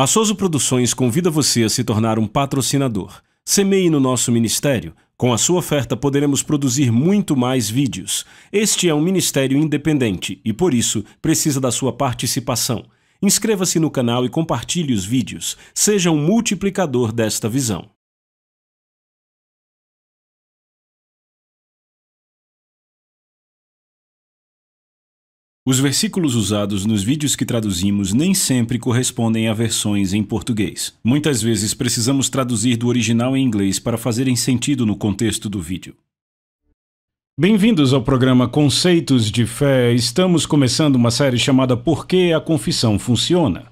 A Souza Produções convida você a se tornar um patrocinador. Semeie no nosso ministério. Com a sua oferta poderemos produzir muito mais vídeos. Este é um ministério independente e, por isso, precisa da sua participação. Inscreva-se no canal e compartilhe os vídeos. Seja um multiplicador desta visão. Os versículos usados nos vídeos que traduzimos nem sempre correspondem a versões em português. Muitas vezes precisamos traduzir do original em inglês para fazerem sentido no contexto do vídeo. Bem-vindos ao programa Conceitos de Fé. Estamos começando uma série chamada Por que a Confissão Funciona.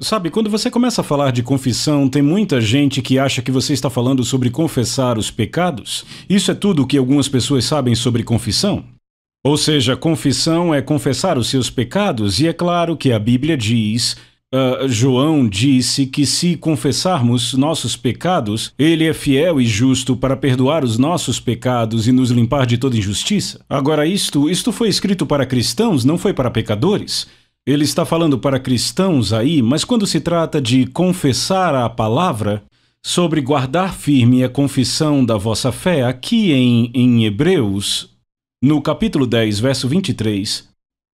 Sabe, quando você começa a falar de confissão, tem muita gente que acha que você está falando sobre confessar os pecados. Isso é tudo o que algumas pessoas sabem sobre confissão. Ou seja, confissão é confessar os seus pecados, e é claro que a Bíblia diz. Uh, João disse que se confessarmos nossos pecados, ele é fiel e justo para perdoar os nossos pecados e nos limpar de toda injustiça. Agora, isto, isto foi escrito para cristãos, não foi para pecadores. Ele está falando para cristãos aí, mas quando se trata de confessar a palavra, sobre guardar firme a confissão da vossa fé, aqui em, em Hebreus, no capítulo 10, verso 23,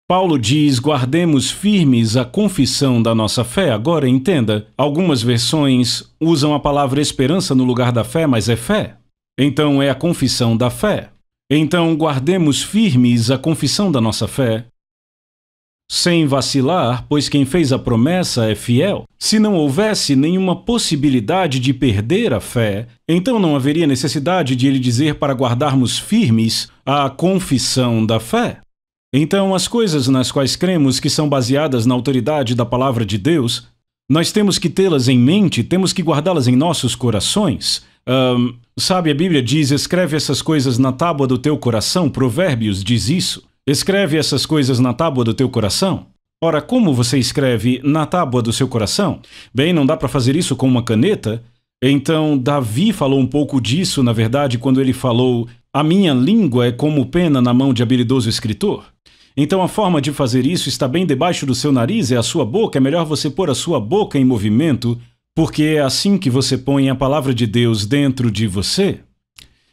Paulo diz: guardemos firmes a confissão da nossa fé. Agora entenda, algumas versões usam a palavra esperança no lugar da fé, mas é fé. Então é a confissão da fé. Então guardemos firmes a confissão da nossa fé, sem vacilar, pois quem fez a promessa é fiel. Se não houvesse nenhuma possibilidade de perder a fé, então não haveria necessidade de ele dizer para guardarmos firmes a confissão da fé. Então, as coisas nas quais cremos que são baseadas na autoridade da palavra de Deus, nós temos que tê-las em mente, temos que guardá-las em nossos corações. Um, sabe, a Bíblia diz: escreve essas coisas na tábua do teu coração, Provérbios diz isso. Escreve essas coisas na tábua do teu coração. Ora, como você escreve na tábua do seu coração? Bem, não dá para fazer isso com uma caneta? Então, Davi falou um pouco disso, na verdade, quando ele falou: A minha língua é como pena na mão de habilidoso escritor. Então, a forma de fazer isso está bem debaixo do seu nariz, é a sua boca. É melhor você pôr a sua boca em movimento, porque é assim que você põe a palavra de Deus dentro de você.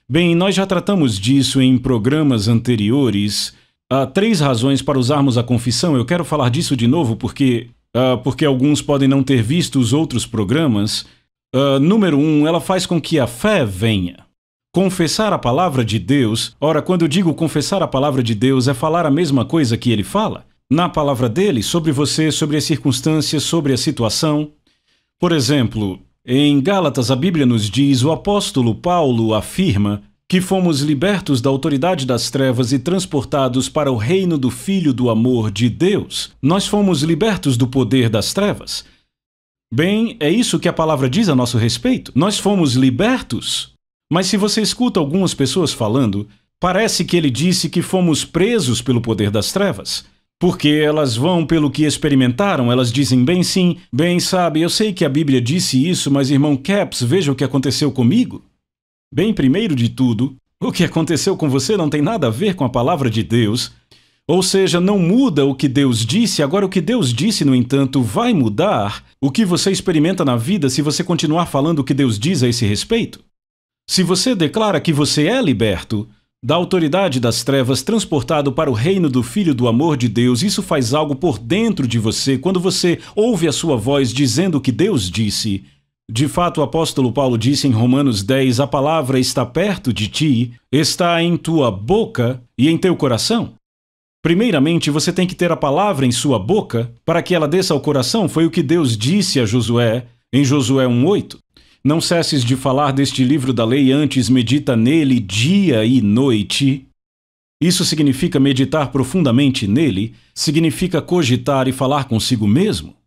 Bem, nós já tratamos disso em programas anteriores. Três razões para usarmos a confissão. Eu quero falar disso de novo porque, uh, porque alguns podem não ter visto os outros programas. Uh, número um, ela faz com que a fé venha. Confessar a palavra de Deus. Ora, quando eu digo confessar a palavra de Deus, é falar a mesma coisa que ele fala. Na palavra dele, sobre você, sobre as circunstâncias, sobre a situação. Por exemplo, em Gálatas, a Bíblia nos diz: o apóstolo Paulo afirma que fomos libertos da autoridade das trevas e transportados para o reino do Filho do amor de Deus. Nós fomos libertos do poder das trevas. Bem, é isso que a palavra diz a nosso respeito. Nós fomos libertos. Mas se você escuta algumas pessoas falando, parece que ele disse que fomos presos pelo poder das trevas. Porque elas vão pelo que experimentaram, elas dizem bem sim, bem sabe, eu sei que a Bíblia disse isso, mas irmão Caps, veja o que aconteceu comigo. Bem, primeiro de tudo, o que aconteceu com você não tem nada a ver com a palavra de Deus. Ou seja, não muda o que Deus disse, agora o que Deus disse, no entanto, vai mudar o que você experimenta na vida se você continuar falando o que Deus diz a esse respeito. Se você declara que você é liberto, da autoridade das trevas transportado para o reino do Filho do amor de Deus, isso faz algo por dentro de você quando você ouve a sua voz dizendo o que Deus disse. De fato, o apóstolo Paulo disse em Romanos 10: A palavra está perto de ti, está em tua boca e em teu coração. Primeiramente, você tem que ter a palavra em sua boca para que ela desça ao coração, foi o que Deus disse a Josué em Josué 1:8. Não cesses de falar deste livro da lei, antes medita nele dia e noite. Isso significa meditar profundamente nele, significa cogitar e falar consigo mesmo.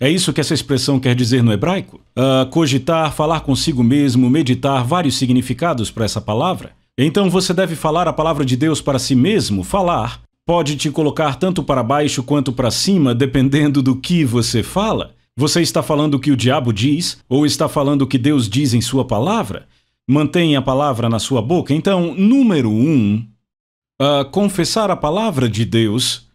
É isso que essa expressão quer dizer no hebraico? Uh, cogitar, falar consigo mesmo, meditar, vários significados para essa palavra. Então você deve falar a palavra de Deus para si mesmo. Falar pode te colocar tanto para baixo quanto para cima, dependendo do que você fala. Você está falando o que o diabo diz ou está falando o que Deus diz em sua palavra? Mantenha a palavra na sua boca. Então, número um, uh, confessar a palavra de Deus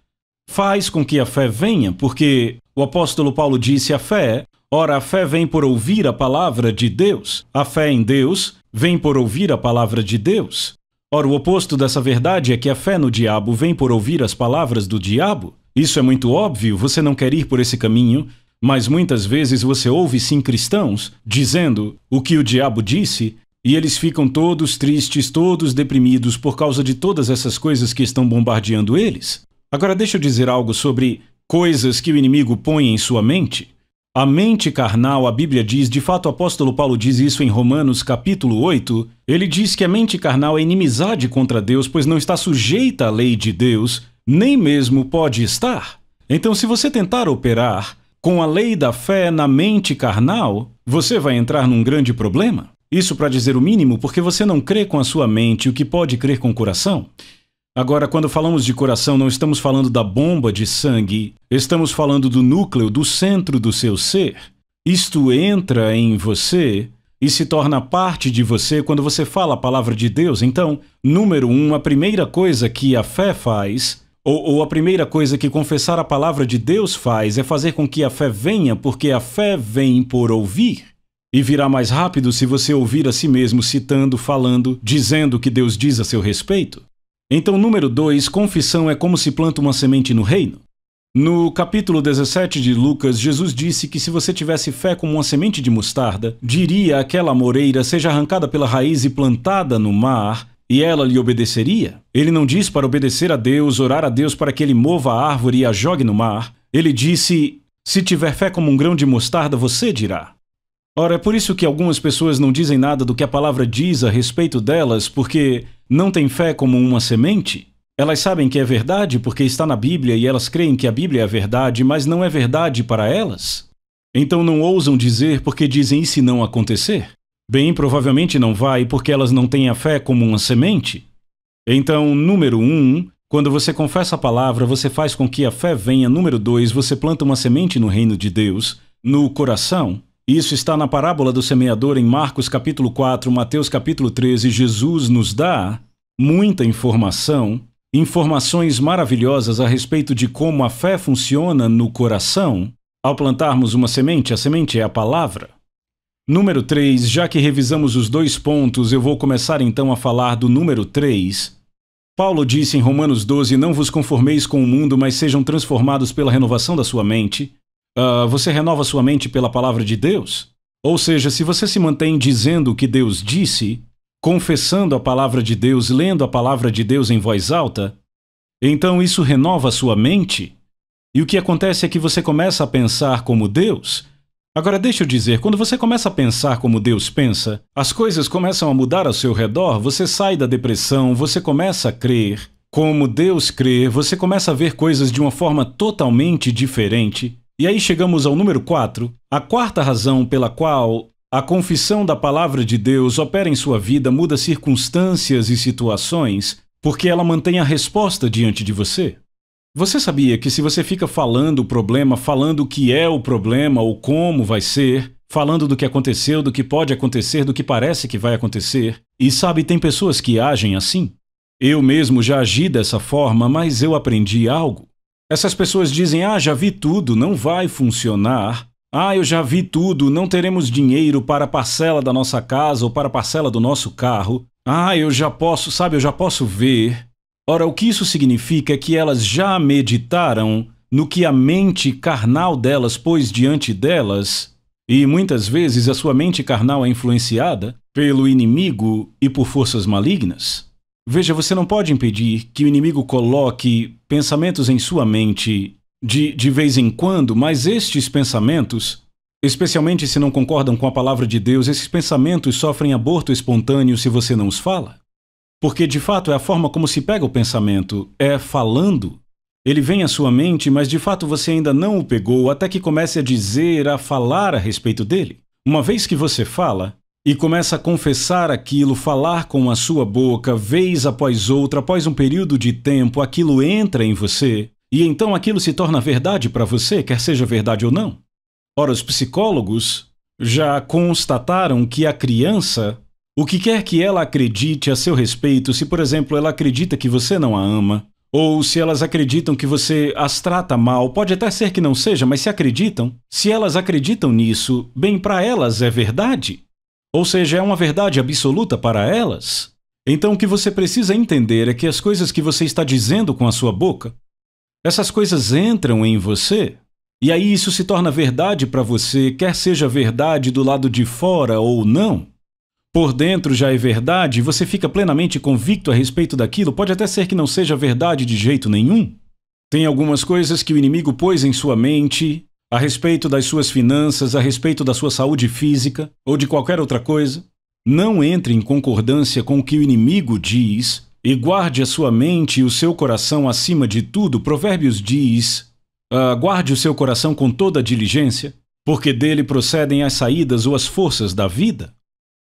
faz com que a fé venha, porque O apóstolo Paulo disse: a fé, ora, a fé vem por ouvir a palavra de Deus. A fé em Deus vem por ouvir a palavra de Deus. Ora, o oposto dessa verdade é que a fé no diabo vem por ouvir as palavras do diabo. Isso é muito óbvio, você não quer ir por esse caminho, mas muitas vezes você ouve sim cristãos dizendo o que o diabo disse e eles ficam todos tristes, todos deprimidos por causa de todas essas coisas que estão bombardeando eles. Agora deixa eu dizer algo sobre coisas que o inimigo põe em sua mente. A mente carnal, a Bíblia diz, de fato o apóstolo Paulo diz isso em Romanos capítulo 8, ele diz que a mente carnal é inimizade contra Deus, pois não está sujeita à lei de Deus, nem mesmo pode estar. Então, se você tentar operar com a lei da fé na mente carnal, você vai entrar num grande problema. Isso para dizer o mínimo, porque você não crê com a sua mente o que pode crer com o coração. Agora, quando falamos de coração, não estamos falando da bomba de sangue, estamos falando do núcleo, do centro do seu ser. Isto entra em você e se torna parte de você quando você fala a palavra de Deus. Então, número um, a primeira coisa que a fé faz, ou, ou a primeira coisa que confessar a palavra de Deus faz, é fazer com que a fé venha, porque a fé vem por ouvir. E virá mais rápido se você ouvir a si mesmo citando, falando, dizendo o que Deus diz a seu respeito. Então, número 2, confissão é como se planta uma semente no reino. No capítulo 17 de Lucas, Jesus disse que se você tivesse fé como uma semente de mostarda, diria aquela moreira seja arrancada pela raiz e plantada no mar, e ela lhe obedeceria. Ele não diz para obedecer a Deus, orar a Deus para que ele mova a árvore e a jogue no mar. Ele disse: se tiver fé como um grão de mostarda, você dirá. Ora, é por isso que algumas pessoas não dizem nada do que a palavra diz a respeito delas, porque não têm fé como uma semente. Elas sabem que é verdade porque está na Bíblia e elas creem que a Bíblia é verdade, mas não é verdade para elas. Então não ousam dizer porque dizem se não acontecer? Bem, provavelmente não vai porque elas não têm a fé como uma semente. Então, número um, quando você confessa a palavra, você faz com que a fé venha. Número dois, você planta uma semente no reino de Deus, no coração. Isso está na parábola do semeador em Marcos capítulo 4, Mateus capítulo 13. Jesus nos dá muita informação, informações maravilhosas a respeito de como a fé funciona no coração. Ao plantarmos uma semente, a semente é a palavra. Número 3, já que revisamos os dois pontos, eu vou começar então a falar do número 3. Paulo disse em Romanos 12: Não vos conformeis com o mundo, mas sejam transformados pela renovação da sua mente. Uh, você renova sua mente pela palavra de Deus? Ou seja, se você se mantém dizendo o que Deus disse, confessando a palavra de Deus, lendo a palavra de Deus em voz alta, então isso renova sua mente. E o que acontece é que você começa a pensar como Deus. Agora, deixa eu dizer, quando você começa a pensar como Deus pensa, as coisas começam a mudar ao seu redor, você sai da depressão, você começa a crer. Como Deus crê, você começa a ver coisas de uma forma totalmente diferente. E aí chegamos ao número 4, a quarta razão pela qual a confissão da palavra de Deus opera em sua vida muda circunstâncias e situações, porque ela mantém a resposta diante de você. Você sabia que se você fica falando o problema, falando o que é o problema ou como vai ser, falando do que aconteceu, do que pode acontecer, do que parece que vai acontecer, e sabe, tem pessoas que agem assim? Eu mesmo já agi dessa forma, mas eu aprendi algo. Essas pessoas dizem: ah, já vi tudo, não vai funcionar. Ah, eu já vi tudo, não teremos dinheiro para a parcela da nossa casa ou para a parcela do nosso carro. Ah, eu já posso, sabe, eu já posso ver. Ora, o que isso significa é que elas já meditaram no que a mente carnal delas pôs diante delas, e muitas vezes a sua mente carnal é influenciada pelo inimigo e por forças malignas. Veja, você não pode impedir que o inimigo coloque pensamentos em sua mente de, de vez em quando, mas estes pensamentos, especialmente se não concordam com a palavra de Deus, esses pensamentos sofrem aborto espontâneo se você não os fala. Porque de fato é a forma como se pega o pensamento, é falando. Ele vem à sua mente, mas de fato você ainda não o pegou até que comece a dizer, a falar a respeito dele. Uma vez que você fala, e começa a confessar aquilo, falar com a sua boca, vez após outra, após um período de tempo, aquilo entra em você, e então aquilo se torna verdade para você, quer seja verdade ou não. Ora, os psicólogos já constataram que a criança, o que quer que ela acredite a seu respeito, se por exemplo ela acredita que você não a ama, Ou se elas acreditam que você as trata mal, pode até ser que não seja, mas se acreditam, se elas acreditam nisso, bem, para elas é verdade. Ou seja, é uma verdade absoluta para elas. Então o que você precisa entender é que as coisas que você está dizendo com a sua boca, essas coisas entram em você. E aí isso se torna verdade para você, quer seja verdade do lado de fora ou não. Por dentro já é verdade, você fica plenamente convicto a respeito daquilo, pode até ser que não seja verdade de jeito nenhum. Tem algumas coisas que o inimigo pôs em sua mente, a respeito das suas finanças, a respeito da sua saúde física ou de qualquer outra coisa. Não entre em concordância com o que o inimigo diz e guarde a sua mente e o seu coração acima de tudo. Provérbios diz: uh, guarde o seu coração com toda diligência, porque dele procedem as saídas ou as forças da vida.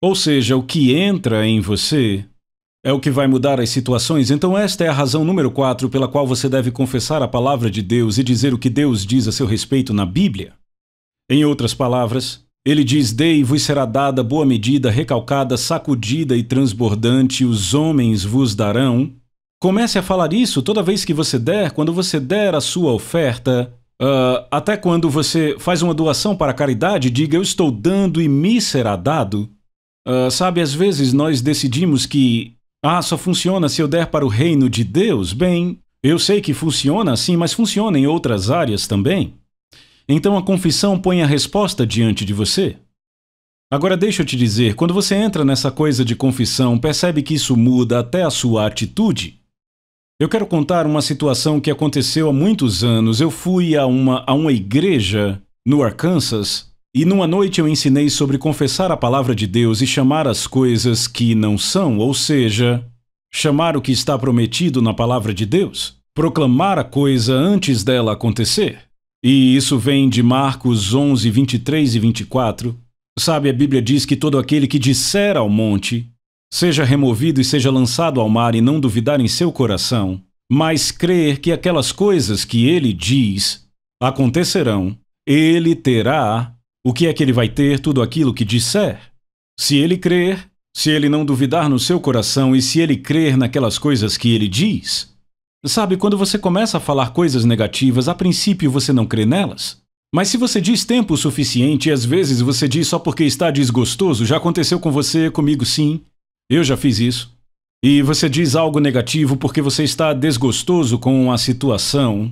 Ou seja, o que entra em você é o que vai mudar as situações. Então, esta é a razão número 4 pela qual você deve confessar a palavra de Deus e dizer o que Deus diz a seu respeito na Bíblia. Em outras palavras, ele diz: Dei-vos será dada boa medida, recalcada, sacudida e transbordante, os homens vos darão. Comece a falar isso toda vez que você der, quando você der a sua oferta. Uh, até quando você faz uma doação para a caridade, diga: Eu estou dando e me será dado. Uh, sabe, às vezes nós decidimos que, ah, só funciona se eu der para o reino de Deus. Bem, eu sei que funciona assim, mas funciona em outras áreas também. Então a confissão põe a resposta diante de você. Agora deixa eu te dizer, quando você entra nessa coisa de confissão, percebe que isso muda até a sua atitude. Eu quero contar uma situação que aconteceu há muitos anos. Eu fui a uma, a uma igreja no Arkansas e numa noite eu ensinei sobre confessar a palavra de Deus e chamar as coisas que não são, ou seja, chamar o que está prometido na palavra de Deus, proclamar a coisa antes dela acontecer. E isso vem de Marcos 11, 23 e 24. Sabe, a Bíblia diz que todo aquele que disser ao monte, seja removido e seja lançado ao mar e não duvidar em seu coração, mas crer que aquelas coisas que ele diz acontecerão, ele terá o que é que ele vai ter tudo aquilo que disser? Se ele crer, se ele não duvidar no seu coração e se ele crer naquelas coisas que ele diz. Sabe, quando você começa a falar coisas negativas, a princípio você não crê nelas. Mas se você diz tempo suficiente e às vezes você diz só porque está desgostoso, já aconteceu com você, comigo sim, eu já fiz isso. E você diz algo negativo porque você está desgostoso com a situação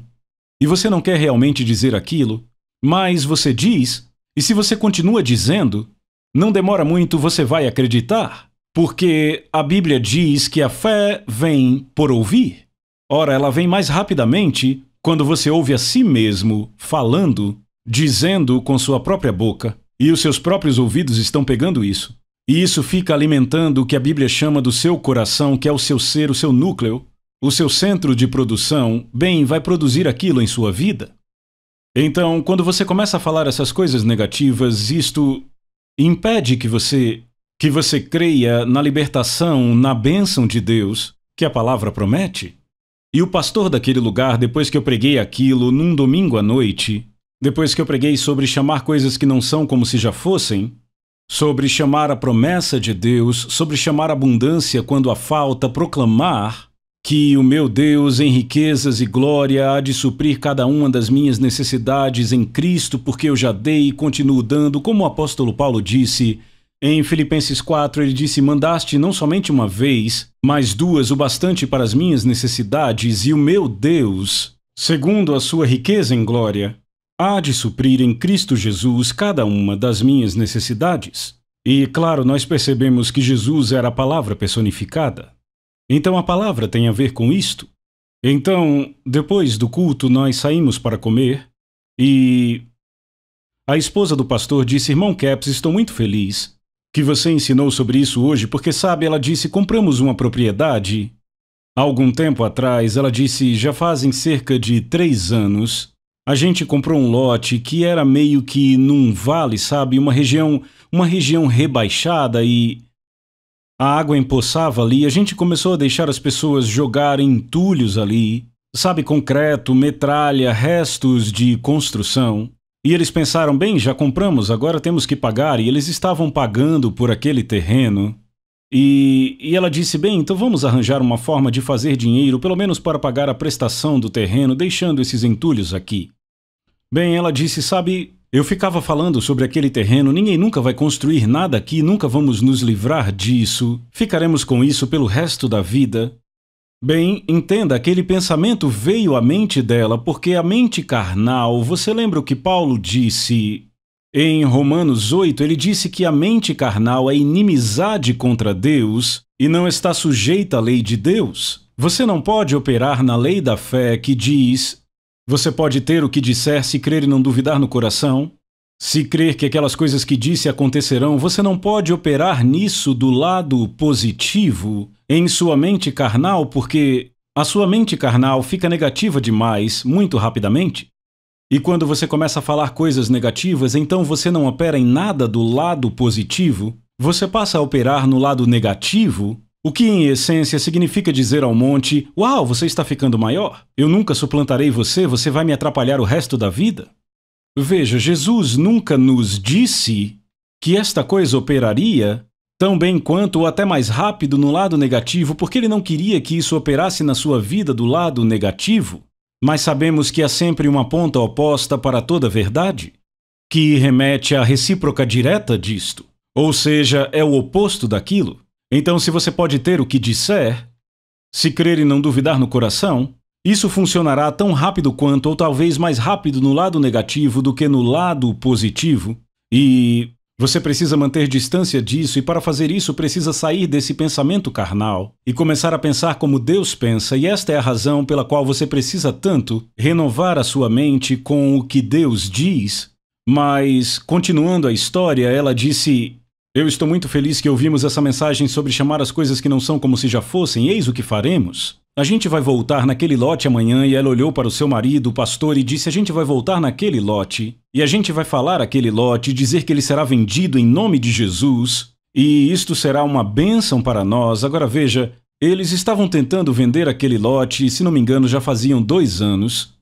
e você não quer realmente dizer aquilo, mas você diz e se você continua dizendo, não demora muito você vai acreditar, porque a Bíblia diz que a fé vem por ouvir. Ora, ela vem mais rapidamente quando você ouve a si mesmo falando, dizendo com sua própria boca, e os seus próprios ouvidos estão pegando isso. E isso fica alimentando o que a Bíblia chama do seu coração, que é o seu ser, o seu núcleo, o seu centro de produção, bem, vai produzir aquilo em sua vida. Então, quando você começa a falar essas coisas negativas, isto impede que você que você creia na libertação, na bênção de Deus que a palavra promete. E o pastor daquele lugar, depois que eu preguei aquilo num domingo à noite, depois que eu preguei sobre chamar coisas que não são como se já fossem, sobre chamar a promessa de Deus, sobre chamar abundância quando há falta, proclamar, que o meu Deus, em riquezas e glória, há de suprir cada uma das minhas necessidades em Cristo, porque eu já dei e continuo dando, como o apóstolo Paulo disse. Em Filipenses 4, ele disse: Mandaste não somente uma vez, mas duas, o bastante para as minhas necessidades, e o meu Deus, segundo a sua riqueza em glória, há de suprir em Cristo Jesus cada uma das minhas necessidades. E, claro, nós percebemos que Jesus era a palavra personificada. Então a palavra tem a ver com isto. Então, depois do culto, nós saímos para comer e. A esposa do pastor disse: Irmão Caps, estou muito feliz que você ensinou sobre isso hoje, porque sabe, ela disse: compramos uma propriedade. Há algum tempo atrás, ela disse: já fazem cerca de três anos. A gente comprou um lote que era meio que num vale, sabe? Uma região, uma região rebaixada e a água empoçava ali, a gente começou a deixar as pessoas jogarem entulhos ali, sabe, concreto, metralha, restos de construção. E eles pensaram, bem, já compramos, agora temos que pagar, e eles estavam pagando por aquele terreno. E, e ela disse: Bem, então vamos arranjar uma forma de fazer dinheiro, pelo menos para pagar a prestação do terreno, deixando esses entulhos aqui. Bem, ela disse: Sabe, eu ficava falando sobre aquele terreno, ninguém nunca vai construir nada aqui, nunca vamos nos livrar disso, ficaremos com isso pelo resto da vida. Bem, entenda, aquele pensamento veio à mente dela porque a mente carnal, você lembra o que Paulo disse em Romanos 8, ele disse que a mente carnal é inimizade contra Deus e não está sujeita à lei de Deus. Você não pode operar na lei da fé que diz: você pode ter o que disser se crer e não duvidar no coração. Se crer que aquelas coisas que disse acontecerão, você não pode operar nisso do lado positivo em sua mente carnal, porque a sua mente carnal fica negativa demais muito rapidamente. E quando você começa a falar coisas negativas, então você não opera em nada do lado positivo, você passa a operar no lado negativo, o que em essência significa dizer ao monte: Uau, você está ficando maior? Eu nunca suplantarei você, você vai me atrapalhar o resto da vida? Veja, Jesus nunca nos disse que esta coisa operaria tão bem quanto ou até mais rápido no lado negativo, porque ele não queria que isso operasse na sua vida do lado negativo. Mas sabemos que há sempre uma ponta oposta para toda verdade, que remete à recíproca direta disto, ou seja, é o oposto daquilo. Então, se você pode ter o que disser, se crer e não duvidar no coração, isso funcionará tão rápido quanto, ou talvez mais rápido no lado negativo do que no lado positivo, e você precisa manter distância disso, e para fazer isso precisa sair desse pensamento carnal e começar a pensar como Deus pensa, e esta é a razão pela qual você precisa tanto renovar a sua mente com o que Deus diz. Mas, continuando a história, ela disse: Eu estou muito feliz que ouvimos essa mensagem sobre chamar as coisas que não são como se já fossem, eis o que faremos. A gente vai voltar naquele lote amanhã e ela olhou para o seu marido, o pastor, e disse: A gente vai voltar naquele lote e a gente vai falar aquele lote e dizer que ele será vendido em nome de Jesus e isto será uma bênção para nós. Agora veja, eles estavam tentando vender aquele lote e, se não me engano, já faziam dois anos.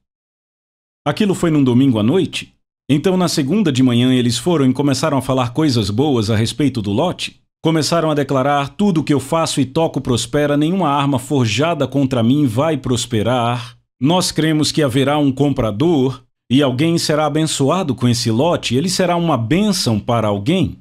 Aquilo foi num domingo à noite. Então, na segunda de manhã, eles foram e começaram a falar coisas boas a respeito do lote. Começaram a declarar: tudo que eu faço e toco prospera, nenhuma arma forjada contra mim vai prosperar. Nós cremos que haverá um comprador e alguém será abençoado com esse lote, ele será uma bênção para alguém.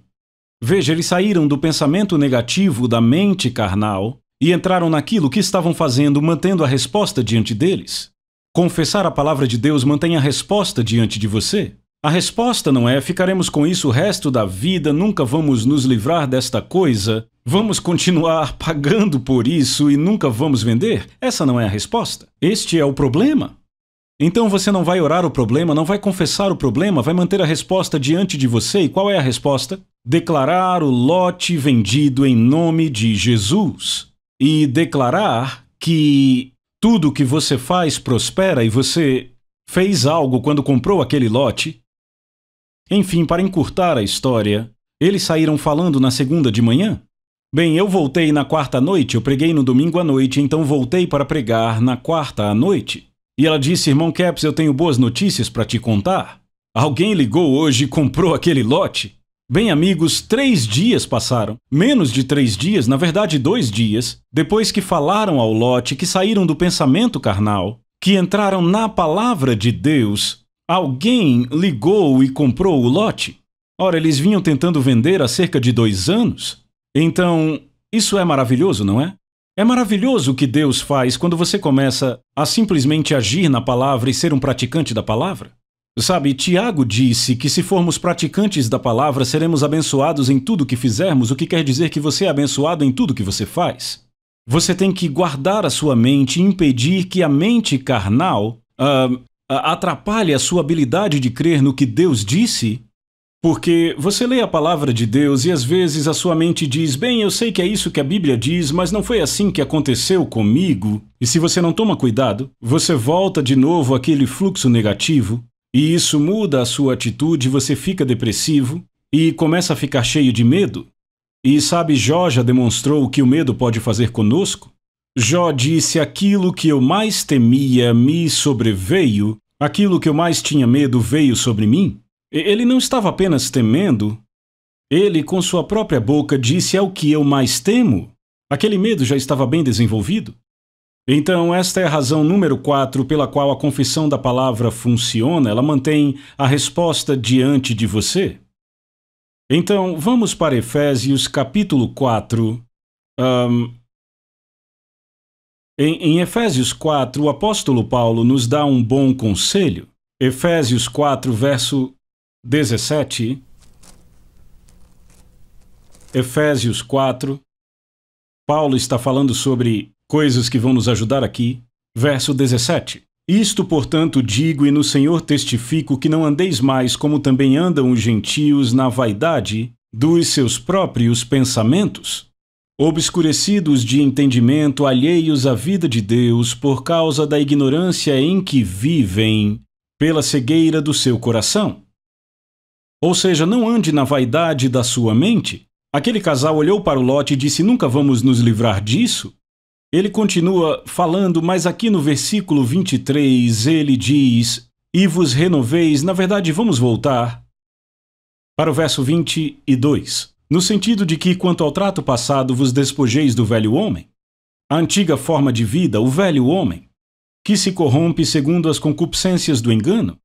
Veja, eles saíram do pensamento negativo da mente carnal e entraram naquilo que estavam fazendo, mantendo a resposta diante deles. Confessar a palavra de Deus mantém a resposta diante de você. A resposta não é ficaremos com isso o resto da vida, nunca vamos nos livrar desta coisa, vamos continuar pagando por isso e nunca vamos vender? Essa não é a resposta. Este é o problema. Então você não vai orar o problema, não vai confessar o problema, vai manter a resposta diante de você. E qual é a resposta? Declarar o lote vendido em nome de Jesus. E declarar que tudo que você faz prospera e você fez algo quando comprou aquele lote enfim, para encurtar a história, eles saíram falando na segunda de manhã? Bem, eu voltei na quarta noite, eu preguei no domingo à noite, então voltei para pregar na quarta à noite. E ela disse: Irmão Caps, eu tenho boas notícias para te contar. Alguém ligou hoje e comprou aquele lote? Bem, amigos, três dias passaram. Menos de três dias, na verdade, dois dias, depois que falaram ao lote, que saíram do pensamento carnal, que entraram na palavra de Deus, Alguém ligou e comprou o lote? Ora, eles vinham tentando vender há cerca de dois anos. Então, isso é maravilhoso, não é? É maravilhoso o que Deus faz quando você começa a simplesmente agir na palavra e ser um praticante da palavra. Sabe, Tiago disse que se formos praticantes da palavra, seremos abençoados em tudo que fizermos, o que quer dizer que você é abençoado em tudo que você faz. Você tem que guardar a sua mente e impedir que a mente carnal uh, atrapalhe a sua habilidade de crer no que Deus disse? Porque você lê a palavra de Deus e às vezes a sua mente diz: Bem, eu sei que é isso que a Bíblia diz, mas não foi assim que aconteceu comigo. E se você não toma cuidado, você volta de novo àquele fluxo negativo, e isso muda a sua atitude, você fica depressivo e começa a ficar cheio de medo. E sabe, Jó já demonstrou o que o medo pode fazer conosco? Jó disse: Aquilo que eu mais temia me sobreveio, aquilo que eu mais tinha medo veio sobre mim. Ele não estava apenas temendo, Ele, com sua própria boca, disse: É o que eu mais temo. Aquele medo já estava bem desenvolvido. Então, esta é a razão número 4 pela qual a confissão da palavra funciona, ela mantém a resposta diante de você. Então, vamos para Efésios capítulo 4. Um, em, em Efésios 4, o apóstolo Paulo nos dá um bom conselho. Efésios 4, verso 17. Efésios 4. Paulo está falando sobre coisas que vão nos ajudar aqui. Verso 17. Isto, portanto, digo e no Senhor testifico que não andeis mais como também andam os gentios na vaidade dos seus próprios pensamentos, obscurecidos de entendimento, alheios à vida de Deus por causa da ignorância em que vivem, pela cegueira do seu coração. Ou seja, não ande na vaidade da sua mente. Aquele casal olhou para o lote e disse: Nunca vamos nos livrar disso. Ele continua falando, mas aqui no versículo 23 ele diz: E vos renoveis. Na verdade, vamos voltar para o verso 22, no sentido de que, quanto ao trato passado, vos despojeis do velho homem, a antiga forma de vida, o velho homem, que se corrompe segundo as concupiscências do engano,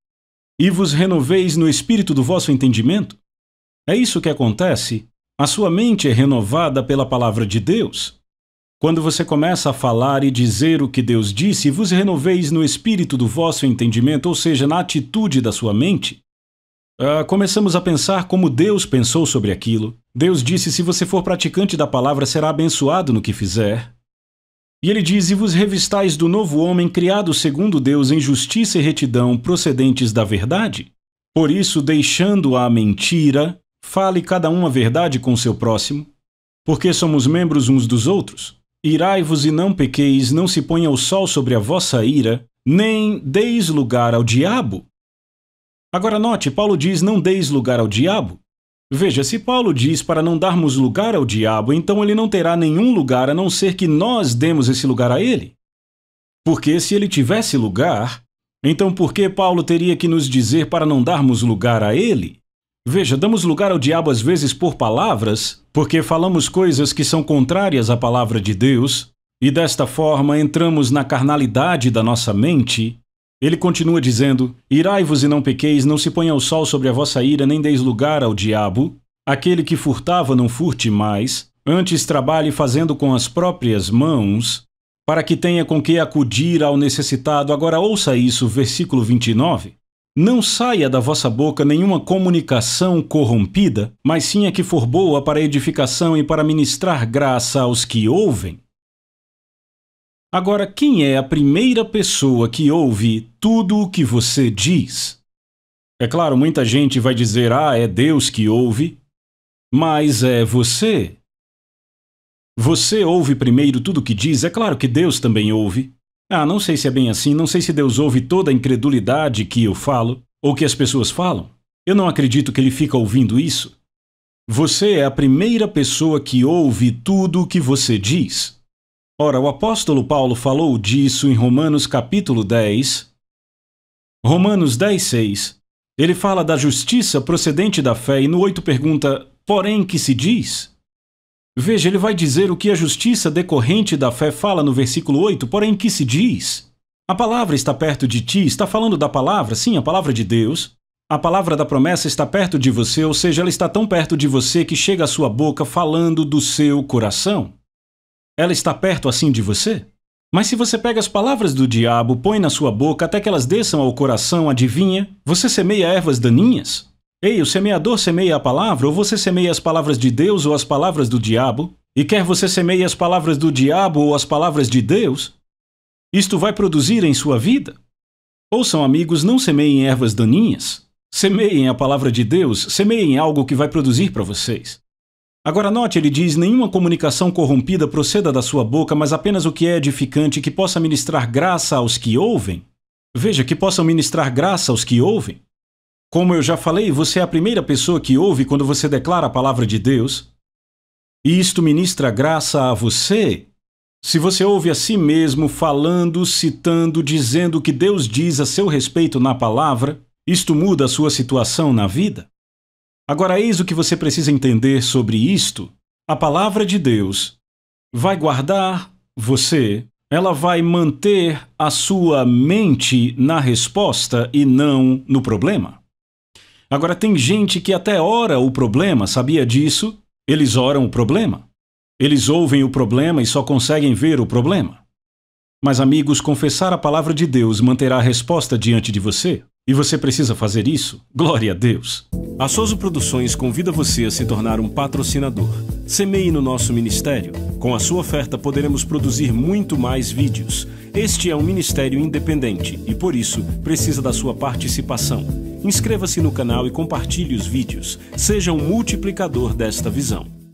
e vos renoveis no espírito do vosso entendimento. É isso que acontece. A sua mente é renovada pela palavra de Deus. Quando você começa a falar e dizer o que Deus disse, vos renoveis no espírito do vosso entendimento, ou seja, na atitude da sua mente. Uh, começamos a pensar como Deus pensou sobre aquilo. Deus disse: se você for praticante da palavra, será abençoado no que fizer. E ele diz: E vos revistais do novo homem criado segundo Deus em justiça e retidão procedentes da verdade. Por isso, deixando a mentira, fale cada um a verdade com seu próximo, porque somos membros uns dos outros. Irai-vos e não pequeis, não se ponha o sol sobre a vossa ira, nem deis lugar ao diabo. Agora note, Paulo diz: não deis lugar ao diabo. Veja, se Paulo diz para não darmos lugar ao diabo, então ele não terá nenhum lugar a não ser que nós demos esse lugar a ele. Porque se ele tivesse lugar, então por que Paulo teria que nos dizer para não darmos lugar a ele? Veja, damos lugar ao diabo às vezes por palavras, porque falamos coisas que são contrárias à palavra de Deus, e desta forma entramos na carnalidade da nossa mente. Ele continua dizendo: Irai-vos e não pequeis, não se ponha o sol sobre a vossa ira, nem deis lugar ao diabo. Aquele que furtava, não furte mais, antes trabalhe fazendo com as próprias mãos, para que tenha com que acudir ao necessitado. Agora ouça isso, versículo 29. Não saia da vossa boca nenhuma comunicação corrompida, mas sim a que for boa para edificação e para ministrar graça aos que ouvem. Agora, quem é a primeira pessoa que ouve tudo o que você diz? É claro, muita gente vai dizer: ah, é Deus que ouve, mas é você. Você ouve primeiro tudo o que diz, é claro que Deus também ouve. Ah, não sei se é bem assim, não sei se Deus ouve toda a incredulidade que eu falo, ou que as pessoas falam. Eu não acredito que ele fica ouvindo isso. Você é a primeira pessoa que ouve tudo o que você diz. Ora, o apóstolo Paulo falou disso em Romanos capítulo 10. Romanos 10, 6. Ele fala da justiça procedente da fé e no 8 pergunta: porém, que se diz? Veja, ele vai dizer o que a justiça decorrente da fé fala no versículo 8, porém que se diz? A palavra está perto de ti, está falando da palavra, sim, a palavra de Deus. A palavra da promessa está perto de você, ou seja, ela está tão perto de você que chega à sua boca falando do seu coração. Ela está perto assim de você? Mas se você pega as palavras do diabo, põe na sua boca até que elas desçam ao coração, adivinha? Você semeia ervas daninhas? Ei, o semeador semeia a palavra, ou você semeia as palavras de Deus ou as palavras do diabo? E quer você semeie as palavras do diabo ou as palavras de Deus? Isto vai produzir em sua vida? Ouçam, amigos, não semeiem ervas daninhas. Semeiem a palavra de Deus, semeiem algo que vai produzir para vocês. Agora note, ele diz: nenhuma comunicação corrompida proceda da sua boca, mas apenas o que é edificante, que possa ministrar graça aos que ouvem. Veja, que possam ministrar graça aos que ouvem. Como eu já falei, você é a primeira pessoa que ouve quando você declara a palavra de Deus. E isto ministra graça a você. Se você ouve a si mesmo falando, citando, dizendo o que Deus diz a seu respeito na palavra, isto muda a sua situação na vida. Agora, eis o que você precisa entender sobre isto: a palavra de Deus vai guardar você, ela vai manter a sua mente na resposta e não no problema. Agora, tem gente que até ora o problema, sabia disso? Eles oram o problema. Eles ouvem o problema e só conseguem ver o problema. Mas, amigos, confessar a palavra de Deus manterá a resposta diante de você. E você precisa fazer isso? Glória a Deus! A Soso Produções convida você a se tornar um patrocinador. Semeie no nosso ministério. Com a sua oferta poderemos produzir muito mais vídeos. Este é um ministério independente e, por isso, precisa da sua participação. Inscreva-se no canal e compartilhe os vídeos. Seja um multiplicador desta visão.